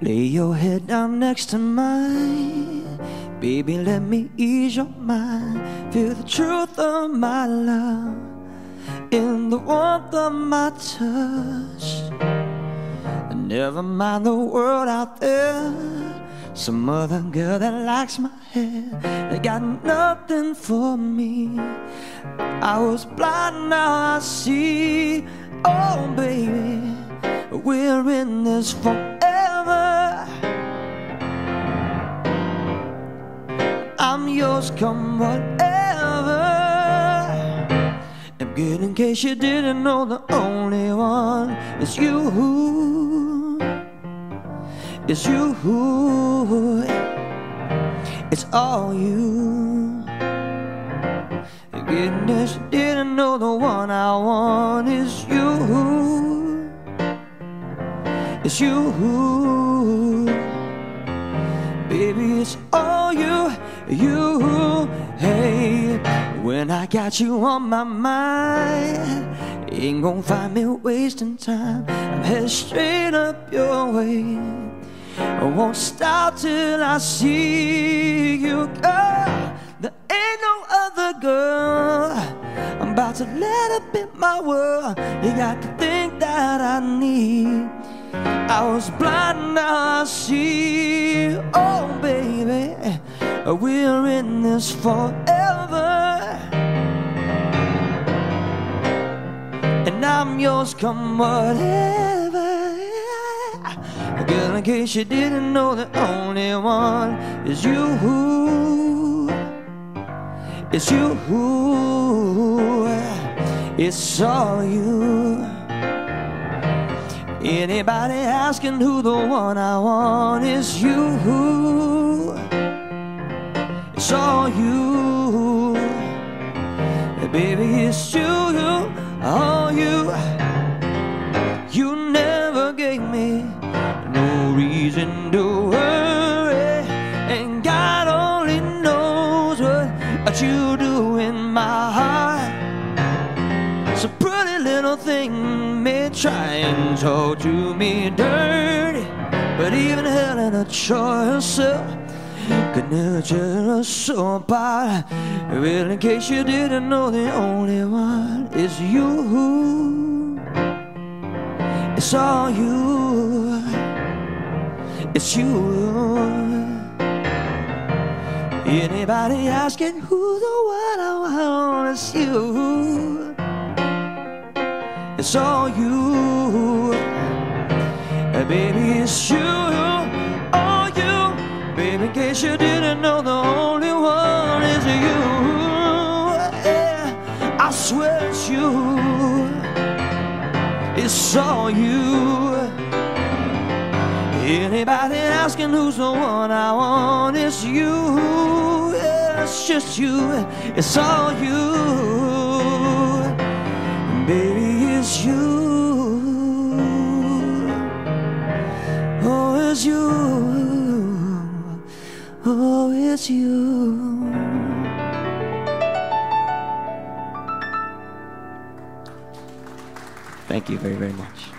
Lay your head down next to mine. Baby, let me ease your mind. Feel the truth of my love in the warmth of my touch. And never mind the world out there. Some other girl that likes my hair. They got nothing for me. I was blind, now I see. Oh, baby, we're in this forever. I'm come whatever. And good in case you didn't know, the only one is you. It's you. It's all you. Goodness, you didn't know the one I want is you. It's you. Who baby, it's all you you. Hey, when I got you on my mind, ain't gonna find me wasting time. I'm headed straight up your way. I won't stop till I see you, girl. There ain't no other girl. I'm about to let up in my world. You got the thing that I need. I was blind, now I see. Oh, baby. We're in this forever. And I'm yours come whatever. Girl, in case you didn't know The only one is you. It's you. It's all you. Anybody asking who the one I want is you you. Baby, it's you, you, all you. You never gave me no reason to worry. And God only knows what, you do in my heart. So pretty little thing may try and talk to me dirty. But even Helen of Troy herself could tear us so apart. Well, in case you didn't know, the only one is you. It's all you. It's you. Anybody asking who the one I want is you. It's all you. Baby, it's you It's you. It's all you. Anybody asking who's the one I want, it's you. Yeah, it's just you. It's all you. Baby, it's you. Oh, it's you. Oh, it's you. Thank you very, very much.